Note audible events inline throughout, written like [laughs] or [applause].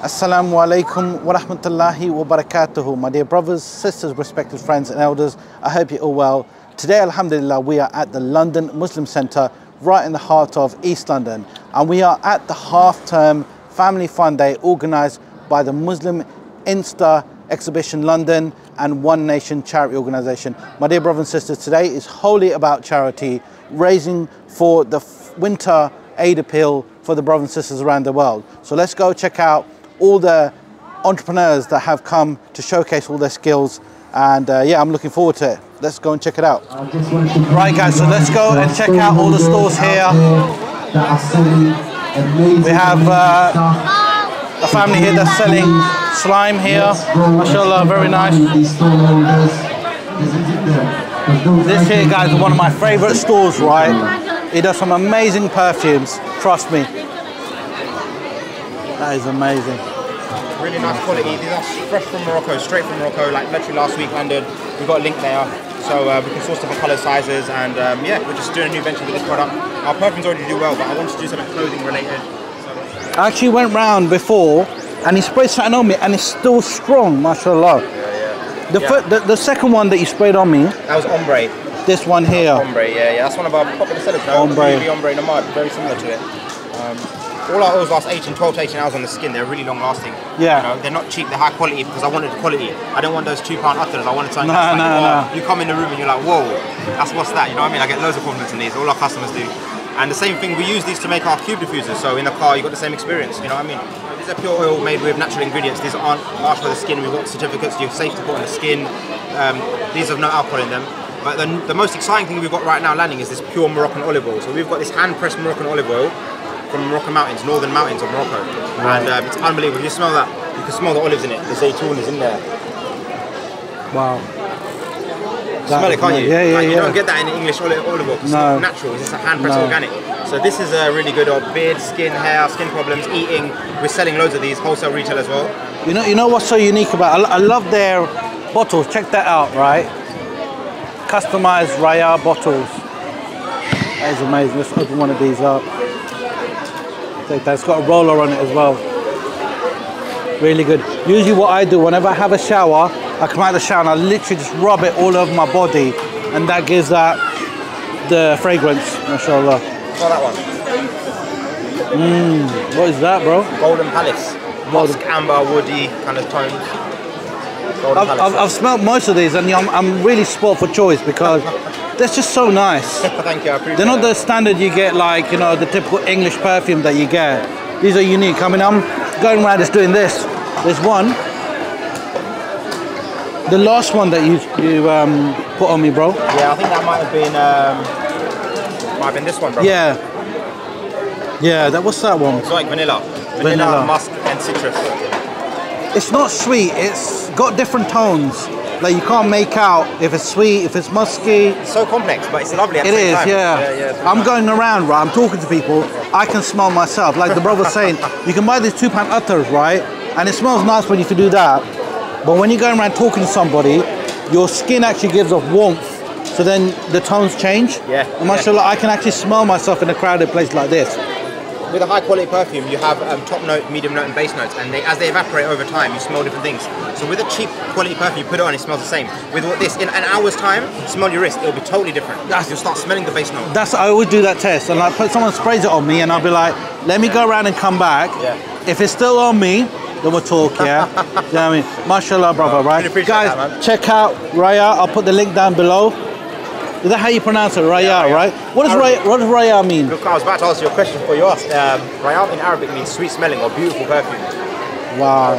Assalamu alaikum wa rahmatullahi wa barakatuhu. My dear brothers, sisters, respected friends and elders, I hope you're all well. Today, alhamdulillah, we are at the London Muslim Centre, right in the heart of East London. And we are at the half-term family fun day organised by the Muslim Insta Exhibition London and One Nation charity organisation. My dear brothers and sisters, today is wholly about charity, raising for the winter aid appeal for the brothers and sisters around the world. So let's go check out all the entrepreneurs that have come to showcase all their skills. And uh, yeah, I'm looking forward to it. Let's go and check it out. Right guys, so let's go and check out all the stores here. We have uh, a family here that's selling slime here. MashaAllah, very nice. This here guys is one of my favorite stores, right? He does some amazing perfumes, trust me. That is amazing. Really nice quality. These are fresh from Morocco, straight from Morocco. Like literally last week, London. We've got a link there, so uh, we can source different colour sizes. And um, yeah, we're just doing a new venture with this product. Our perfumes already do well, but I wanted to do something clothing related. I actually went round before, and he sprayed something on me, and it's still strong, mashallah. Yeah, yeah. The, Yeah. the, the second one that you sprayed on me, That was ombre. this one here. Ombre, yeah, yeah. That's one of our popular sellers now. Ombre. Ombre Nomade, very similar to it. Um, all our oils last 18, 12 to 18 hours on the skin. They're really long lasting. Yeah. You know, they're not cheap. They're high quality because I wanted quality. I don't want those two pound attars. I wanted something No, that's no, oh, no. you come in the room and you're like, whoa, that's what's that? You know what I mean? I get loads of compliments on these. All our customers do. And the same thing, we use these to make our cube diffusers. So in the car, you got the same experience. You know what I mean? These are pure oil made with natural ingredients. These aren't harsh for the skin. We've got certificates. You're safe to put on the skin. Um, these have no alcohol in them. But the, the most exciting thing we've got right now landing is this pure Moroccan olive oil. So we've got this hand-pressed Moroccan olive oil from Moroccan mountains, northern mountains of Morocco. And um, it's unbelievable. You smell that, you can smell the olives in it. The zaytun is in there. Wow. smell it, can't you? Yeah, yeah, Like, You don't get that in English olive, oil. 'cause It's No. not natural. It's just a hand-pressed No. organic. So this is a really good uh, beard, skin, hair, skin problems, eating. We're selling loads of these, wholesale retail as well. You know, you know what's so unique about? I, I love their bottles. Check that out, right? Customized Raya bottles. That is amazing. Let's open one of these up. Take that. It's got a roller on it as well. Really good. Usually, what I do whenever I have a shower, I come out of the shower and I literally just rub it all over my body, and that gives that the fragrance. Mashallah. Try that one. Mmm, What is that, bro? Golden Palace. Musk, amber, woody kind of tones. Golden I've, Palace. I've, I've smelled most of these, and I'm, I'm really spoiled for choice because [laughs] they're just so nice. [laughs] Thank you, I appreciate They're not the standard you get, like you know, the typical English perfume that you get. These are unique. I mean, I'm going around just doing this. There's one. The last one that you you um, put on me, bro. Yeah, I think that might have been um, might have been this one, bro. Yeah. Yeah. That what's that one? It's like vanilla. Vanilla, Vanilla. musk, and citrus. It's not sweet. It's got different tones. Like you can't make out if it's sweet, if it's musky. It's so complex, but it's lovely at It the same is, time. yeah. yeah, yeah I'm nice. going around, right? I'm talking to people. I can smell myself. Like the brother was saying, [laughs] you can buy these two pound attars, right? And it smells nice when you can do that. But when you're going around talking to somebody, your skin actually gives off warmth. So then the tones change. Yeah, And mashallah, I can actually smell myself in a crowded place like this. With a high quality perfume, you have um, top note, medium note, and base notes, and they, as they evaporate over time, you smell different things. So with a cheap quality perfume, you put it on, it smells the same. With what this, in an hour's time, smell your wrist, it'll be totally different. That's- You'll start smelling the base note. That's I always do that test, and like put someone sprays it on me, and I'll be like, let me go around and come back. Yeah. If it's still on me, then we'll talk. Yeah. [laughs] you know what I mean? Mashallah, brother. Right, guys, that, check out Raya. I'll put the link down below. Is that how you pronounce it, Raya? Yeah, Raya. Right? What does Raya? What does Raya mean? Look, I was about to answer your question before you asked. Um, Rayat in Arabic means sweet smelling or beautiful perfume. Wow.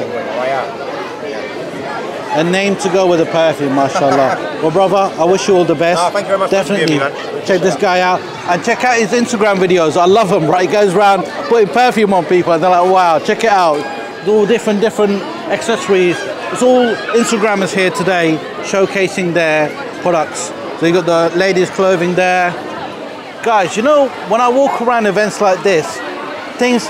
A name to go with a perfume, mashallah. [laughs] well, brother, I wish you all the best. No, thank you very much Definitely. me, man. Check this guy out and check out his Instagram videos. I love him, right? He goes around putting perfume on people and they're like, wow, check it out. All different, different accessories. It's all Instagrammers here today showcasing their products. So you got the ladies' clothing there. Guys, you know, when I walk around events like this, things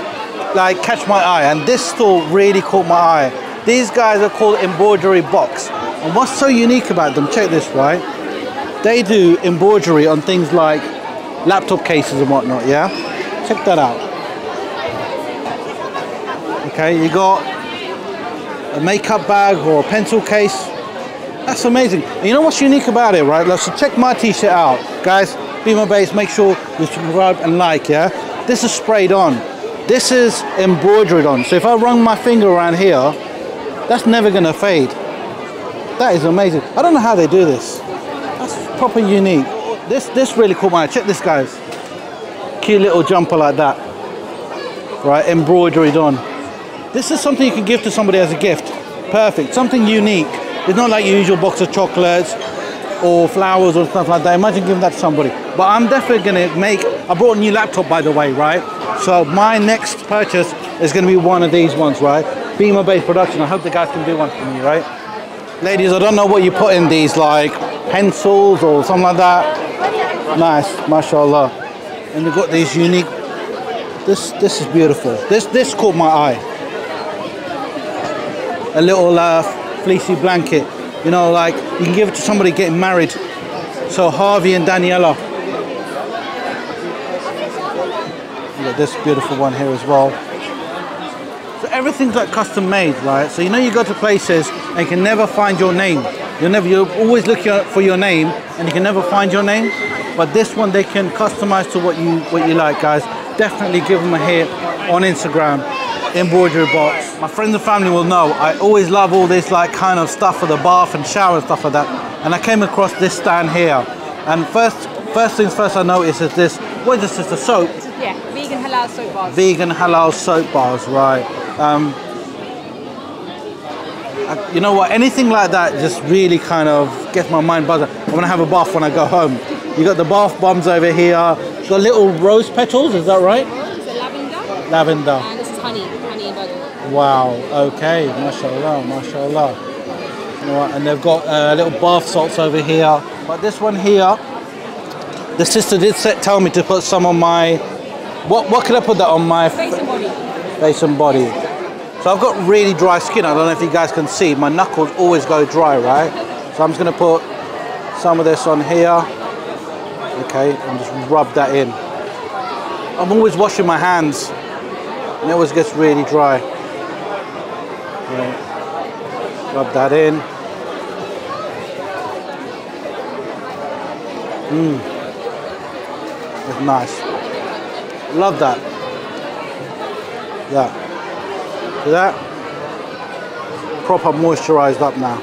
like catch my eye, and this store really caught my eye. These guys are called Embroidery Box. And what's so unique about them, check this, right? They do embroidery on things like laptop cases and whatnot, yeah? Check that out. Okay, you got a makeup bag or a pencil case. That's amazing. And you know what's unique about it, right? So check my t-shirt out. Guys, Beemer Beys, make sure you subscribe and like, yeah? This is sprayed on. This is embroidered on. So if I run my finger around here, that's never gonna fade. That is amazing. I don't know how they do this. That's proper unique. This this really caught my eye. Check this, guys. Cute little jumper like that. Right, embroidered on. This is something you can give to somebody as a gift. Perfect. Something unique. It's not like your usual box of chocolates or flowers or stuff like that. Imagine giving that to somebody. But I'm definitely gonna make. I brought a new laptop, by the way, right? So my next purchase is gonna be one of these ones, right? Beemer Beys production. I hope the guys can do one for me, right? Ladies, I don't know what you put in these, like pencils or something like that. Nice, mashallah. And we've got these unique. This this is beautiful. This this caught my eye. A little uh, fleecy blanket. You know, like you can give it to somebody getting married. So Harvey and Daniela. You got this beautiful one here as well. So everything's like custom made, right? So you know you go to places and you can never find your name. You're never you're always looking for your name and you can never find your name. But this one they can customize to what you what you like, guys. Definitely give them a hit on Instagram, embroidery box. My friends and family will know I always love all this like kind of stuff for the bath and shower and stuff like that. And I came across this stand here. And first first things first I noticed is this what is this? Is the soap? Yeah, vegan halal soap bars. Vegan halal soap bars, right? Um, I- you know what? Anything like that just really kind of gets my mind buzzing. I'm gonna have a bath when I go home. You got the bath bombs over here. Got little rose petals. Is that right? A lavender, Lavender. and this is honey, honey and bergamot. Wow. Okay. Mashallah. Mashallah. Know? And they've got uh, little bath salts over here. But this one here, the sister did set, tell me to put some on my. What what can I put that on my Face and body. face and body. So I've got really dry skin. I don't know if you guys can see. My knuckles always go dry, right? So I'm just gonna put some of this on here. Okay, and just rub that in. I'm always washing my hands, and it always gets really dry. Right. Rub that in. Mmm. It's nice. Love that. Yeah. See that? Proper moisturized up now.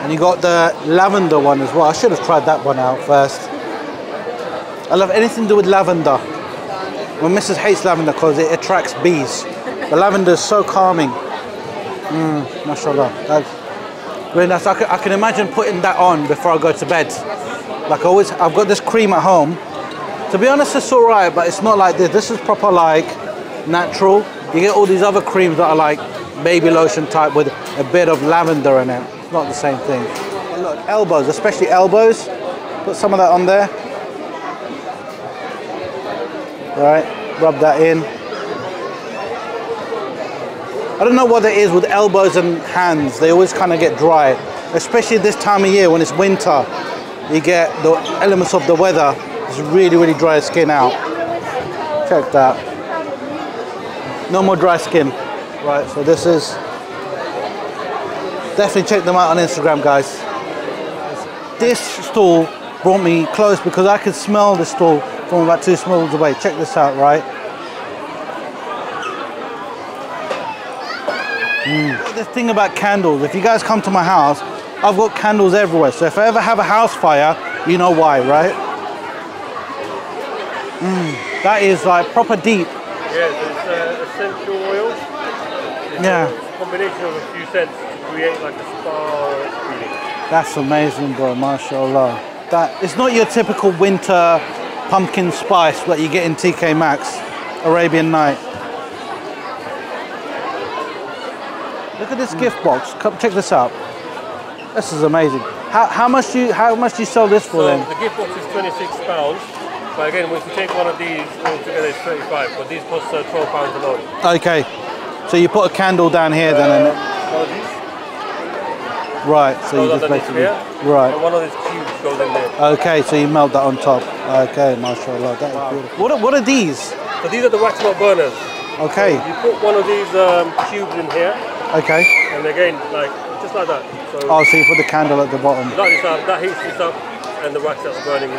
And you got the lavender one as well. I should have tried that one out first. I love anything to do with lavender. My missus hates lavender because it attracts bees. The lavender is so calming. Mmm, mashallah. That's. I can, I can imagine putting that on before I go to bed. Like I always, I've got this cream at home. To be honest, it's alright, but it's not like this. This is proper like natural. You get all these other creams that are like baby lotion type with a bit of lavender in it. Not the same thing. Look, elbows, especially elbows. Put some of that on there. Right, rub that in. I don't know what it is with elbows and hands. They always kind of get dry, especially this time of year when it's winter. You get the elements of the weather. It's really, really dry skin out. Check that. No more dry skin. Right, so this is. Definitely check them out on Instagram, guys. This stall brought me close because I could smell the stall from about two miles away. Check this out, right? Mm. The thing about candles, if you guys come to my house, I've got candles everywhere. So if I ever have a house fire, you know why, right? Mm. That is like proper deep. Yeah, it's uh, essential oil. It's Yeah. a combination of a few scents to create like a spa feeling. That's amazing, bro. Mashallah. That it's not your typical winter pumpkin spice that you get in TK Maxx, Arabian Night. Look at this gift box. Come check this out. This is amazing. How, how much do you how much do you sell this for So then? the gift box is 26 pounds. But again, if you take one of these altogether, it's 35. But these cost uh, 12 pounds alone. Okay. So you put a candle down here then and One of these right, so you just basically here. And right. one of these cubes goes in there. Okay, so you melt that on top. Okay, mashallah. That is beautiful. What are, what are these? So these are the wax melt burners. Okay. You put one of these um, cubes in here, Okay. And again, like just like that. So Oh, so you put the candle at the bottom. that is up, uh, that heats this up, and the wax that's burning.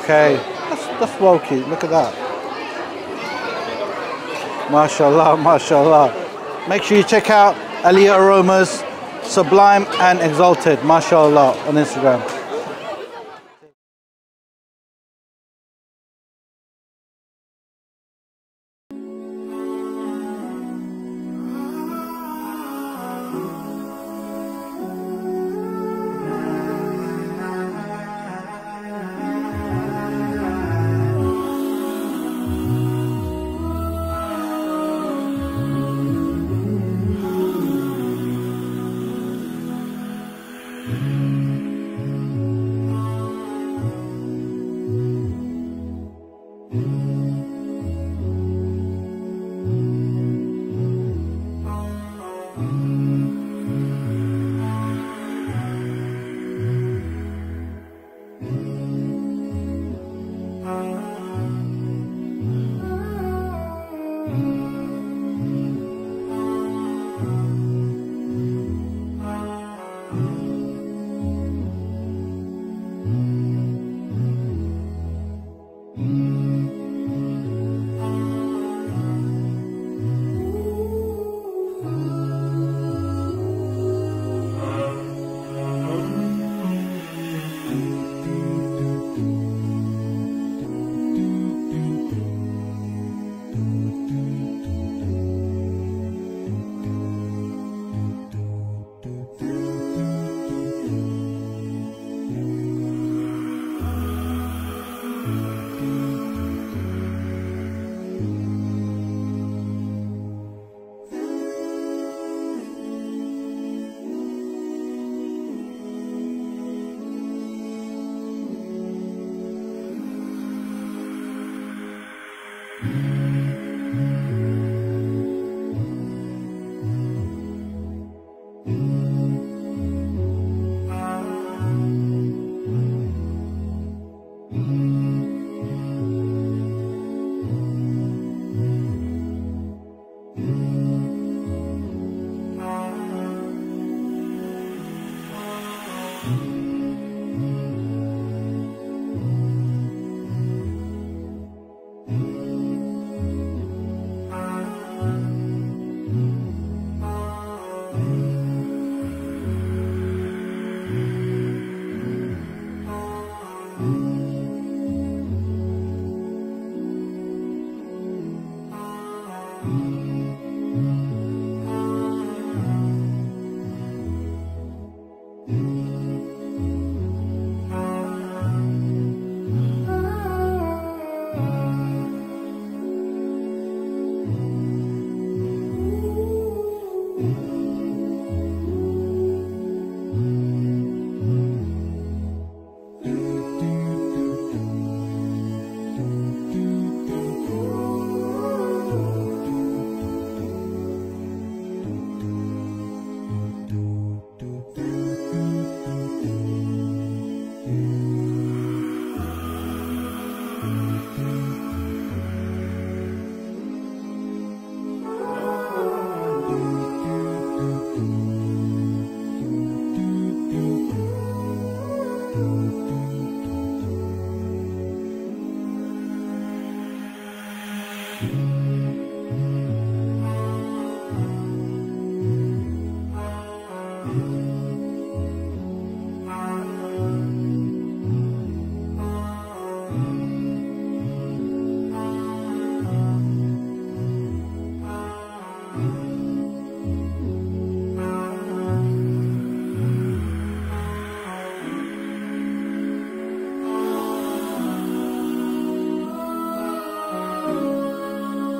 Okay. That's, that's cute. Look at that. MashaAllah, [laughs] MashaAllah. Make sure you check out Aliyah Aromas, Sublime and Exalted, MashaAllah, on Instagram.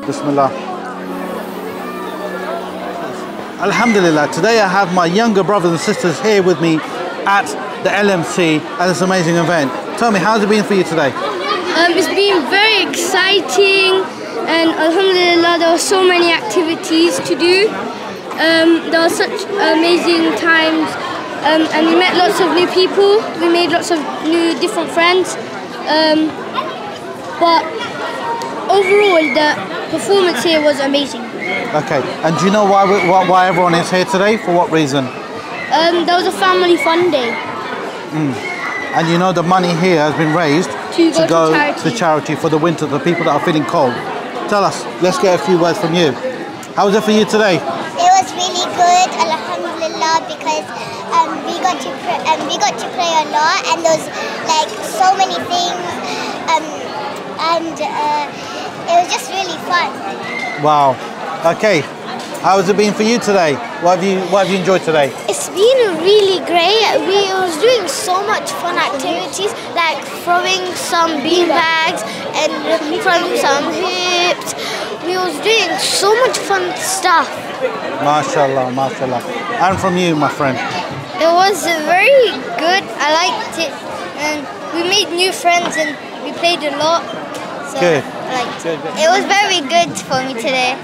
Bismillah. Alhamdulillah, today I have my younger brothers and sisters here with me at the LMC at this amazing event. Tell me, how's it been for you today? Um, it's been very exciting and Alhamdulillah there were so many activities to do. Um, there were such amazing times um, and we met lots of new people. We made lots of new different friends. Um, but overall the performance here was amazing. Okay. And do you know why, we, why why everyone is here today? For what reason? Um, there was a family fun day. And you know the money here has been raised To go to charity. to charity for the winter, the people that are feeling cold. Tell us. Let's get a few words from you. How was it for you today? It was really good, Alhamdulillah, because um, we got to pr- um, we got to pray a lot, and there was like so many things, um, and uh, it was just really fun. Wow. Okay. How has it been for you today? What have you What have you enjoyed today? It's been really great. We was doing so much fun activities like throwing some bean bags and throwing some hoops. We was doing so much fun stuff. Mashallah, mashallah. And from you, my friend. It was very good. I liked it, and we made new friends and we played a lot. So Good. I liked it. It was very good for me today.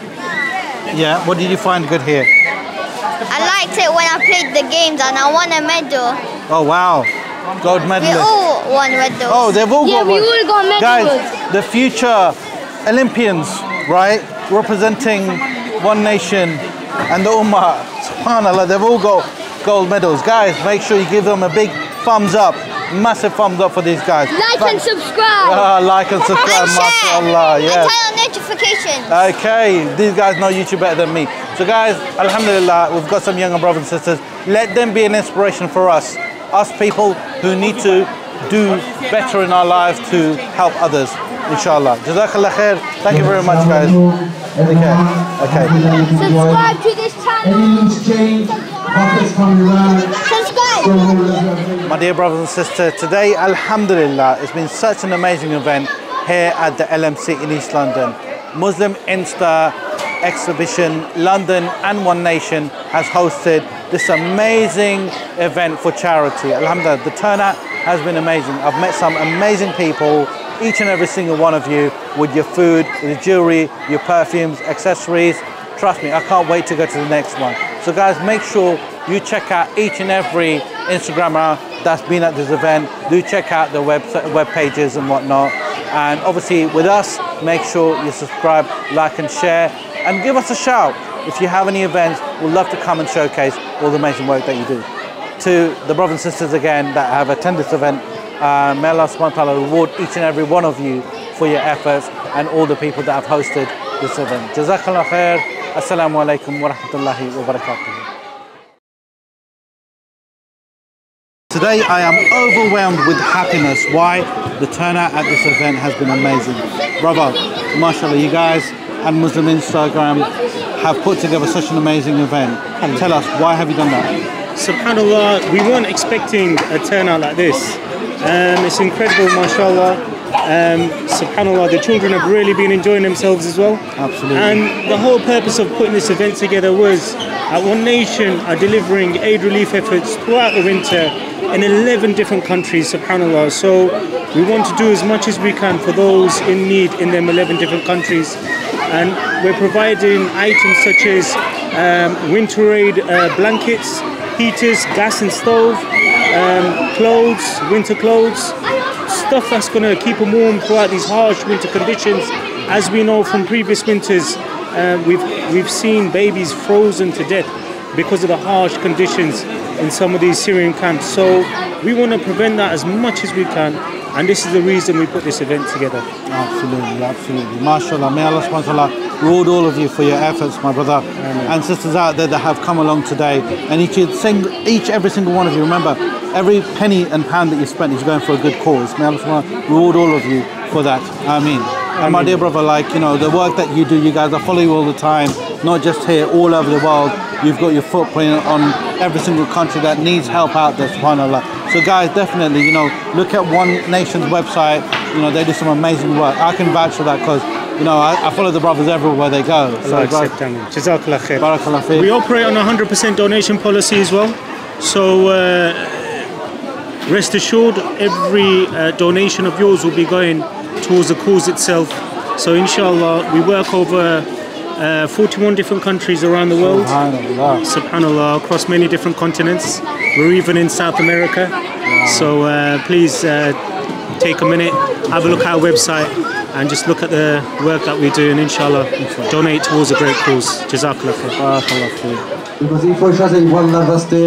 Yeah. What did you find good here? I liked it when I played the games and I won a medal. Oh wow. Gold We all won medals. Oh, they've all Yeah, got we one. all got medals. Guys, the future Olympians, right? Representing one nation and the Ummah. SubhanAllah, they've all got gold medals. Guys, make sure you give them a big thumbs up. Massive thumbs up for these guys. Like and subscribe. Ah, like and subscribe, and share. mashallah. And Yes. turn on notifications. Okay, these guys know YouTube better than me. So, guys, Alhamdulillah, we've got some younger brothers and sisters. Let them be an inspiration for us, us people who need to do better in our lives to help others, inshallah. Jazakallah khair. Thank you very much, guys. Take care. Okay. Subscribe to this channel. Any loose change, pockets coming around. Subscribe. My dear brothers and sisters, today, Alhamdulillah, it's been such an amazing event here at the LMC in East London. Muslim Insta exhibition, London and One Nation has hosted this amazing event for charity. Alhamdulillah, the turnout has been amazing. I've met some amazing people, each and every single one of you, with your food, with your jewelry, your perfumes, accessories. Trust me, I can't wait to go to the next one. So, guys, make sure you check out each and every Instagrammer that's been at this event. Do check out the web web pages and whatnot. And obviously, with us, make sure you subscribe, like, and share, and give us a shout if you have any events. We'd love to come and showcase all the amazing work that you do. To the brothers and sisters again that have attended this event, uh, may Allah subhanahu reward each and every one of you for your efforts and all the people that have hosted this event. Jazakallah khair. Assalamu alaikum wa rahmatullahi wa barakatuh. Today I am overwhelmed with happiness. Why? The turnout at this event has been amazing. Bravo, mashallah, you guys and Muslim Instagram have put together such an amazing event. Tell us, why have you done that? Subhanallah, we weren't expecting a turnout like this. Um, it's incredible, mashallah. Um, subhanallah, the children have really been enjoying themselves as well. Absolutely. And the whole purpose of putting this event together was at One Nation are delivering aid relief efforts throughout the winter in 11 different countries, subhanallah. So we want to do as much as we can for those in need in them 11 different countries. And we're providing items such as um, winter aid uh, blankets, heaters, gas and stove, um, clothes, winter clothes, stuff that's going to keep them warm throughout these harsh winter conditions. As we know from previous winters, uh, we've we've seen babies frozen to death because of the harsh conditions in some of these Syrian camps. So we want to prevent that as much as we can, and this is the reason we put this event together. Absolutely, absolutely. MashaAllah, may Allah subhanahu wa reward all of you for your efforts, my brother. And sisters out there that have come along today. And each, each, every single one of you, remember, every penny and pound that you spent is going for a good cause. May Allah subhanahu wa reward all of you for that. Ameen. And my dear brother, like, you know, the work that you do, you guys, I follow you all the time, not just here, all over the world. You've got your footprint on every single country that needs help out there, subhanAllah. So guys, definitely, you know, look at One Nation's website. You know, they do some amazing work. I can vouch for that because, you know, I, I follow the brothers everywhere they go. So. Jazakallah khair. Barakallah feek. We operate on a 100% donation policy as well. So uh, rest assured, every uh, donation of yours will be going towards the cause itself. So inshallah, we work over uh, 41 different countries around the world. Subhanallah. Subhanallah, across many different continents. We're even in South America. So uh, please uh, take a minute, have a look at our website, and just look at the work that we do and inshallah donate towards a great cause. Jazakallah khair. Barakallah feek. Because এই পয়সা যাইব আল্লাহর রাস্তে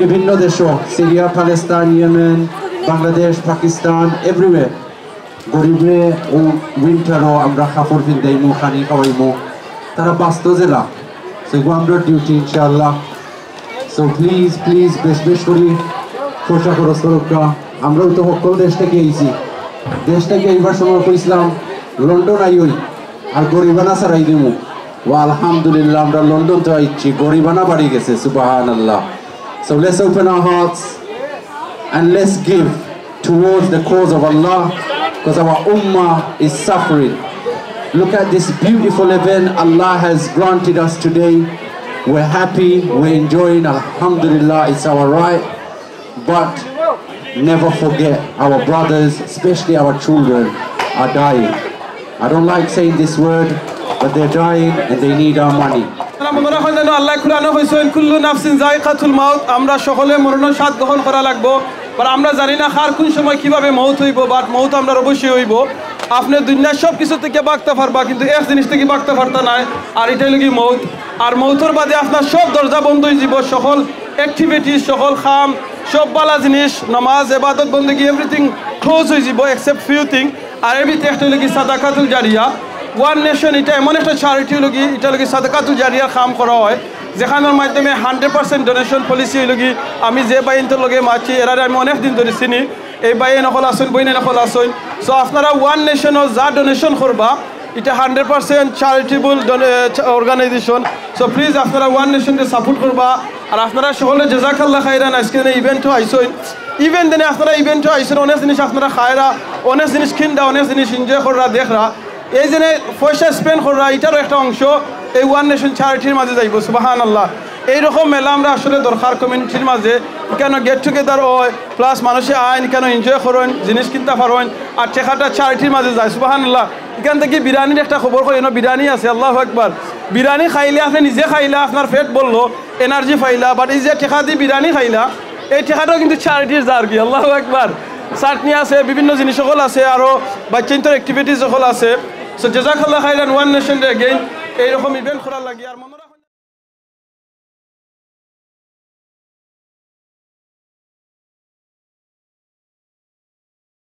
বিভিন্ন দেশ Syria Palestine Yemen Bangladesh Pakistan every way গরিবে ও উইন্টারও আমরা কাপড় পিন্ধাইমু খানি খাওয়াইমু তারা বাস্ত জেলা সেগুলো আমরা ডিউটি ইনশাআল্লাহ। সো প্লিজ প্লিজ বেশ বেশ করি। পয়সা খরচ করুকা আমরাও তো সকল দেশ থেকে আইছি। দেশ থেকে এইবার সময় কইছিলাম লন্ডন আইই আর গরিবানা সারাই দিমু। ও আলহামদুলিল্লাহ, আমরা লন্ডন তো আইছি গরিবানা বাড়ি গেছে সুবাহান আল্লাহ so let's open our hearts and let's give towards the cause of Allah. because our ummah is suffering. Look at this beautiful event Allah has granted us today. We're happy, we're enjoying, Alhamdulillah, it's our right. But never forget our brothers, especially our children, are dying. I don't like saying this word, but they're dying and they need our money. মনে হয় যেন আল্লাহ খুলানো হয়েছেন কুল্লু নাফসিন জায়কাতুল মাউত আমরা সকলে মরণের স্বাদ গ্রহণ করা লাগবো বাট আমরা জানি না কার কোন সময় কীভাবে মৌত হইব বাট মৌত আমরা অবশ্যই হইব। আপনি দুনিয়ার সব কিছু থেকে বাঁকতে পারবা, কিন্তু এক জিনিস থেকে বাঁকতে পারতা নাই, আর এটাই লাগি মৌত। আর মৌতর বাদে আপনার সব দরজা বন্ধ হয়ে যাব সকল অ্যাক্টিভিটিস সকল খাম, সব বালা জিনিস, নামাজ, এবাদত বন্দী এভরিথিং ক্লোজ হয়ে যাব এক্সেপ্ট ফিউ থিং আর এর ভিতরে একটা লাগি সাদাকাতুল জারিয়া। ওয়ান নেশন এটা এমন একটা চ্যারিটি লগি এটা লগি সাদকাতু জারিয়ার কাম করা হয়। যেখানের মাধ্যমে হান্ড্রেড পার্সেন্ট ডোনেশন পলিসি লগি আমি যে বাইনটোর লগে মাছি এরারে আমি অনেক দিন ধরে চিনি। এই বাইয়ে নকল আসুন বইনে নকল আসুন। সো আপনারা ওয়ান নেশনের যা ডোনেশন করবা, এটা hundred percent charitable organisation so please আপনারা ওয়ান নেশনকে সাপোর্ট করবা। আর আপনারা সকলে জেজাকাল্লা খাইরান আজকে ইভেন্টও আইসইন ইভেন্ট দিনে আপনারা ইভেন্টও আইসেন, অনেক জিনিস আপনারা খায়রা অনেক জিনিস কিনরা, অনেক জিনিস এনজয় করা দেখরা। এই যে পয়সা স্পেন্ড করা এটারও একটা অংশ। এই ওয়ান নেশন চ্যারিটির মাঝে যাইব সুবাহান আল্লাহ এইরকম মেলা আমরা আসলে দরকার কমিউনিটির মাঝে। কেন গেট টুগেদার হয় প্লাস মানুষে আইন কেন এনজয় করেন, জিনিস কিনতে পারেন আর টেকাটা চ্যারিটির মাঝে যায় সুবাহান আল্লাহ এখান থেকে বিরিয়ানির একটা খবর করি বিরিয়ানি আছে, আল্লাহ একবার বিরিয়ানি খাইলে আপনি নিজে খাইলা, আপনার পেট বলল এনার্জি পাইলা বাট এই যে টেকা দিয়ে বিরিয়ানি খাইলা, এই টেকাটাও কিন্তু চ্যারিটির যার কি, আল্লাহ একবার চাটনি আছে, বিভিন্ন জিনিস সকল আছে আরও বাচ্চান্তর অ্যাক্টিভিটিস সকল আছে। সো জেজাকাল্লাহ খাইরান ওয়ান নেশন এগেইন এইরকম ইভেন্ট করার লাগে আর মনে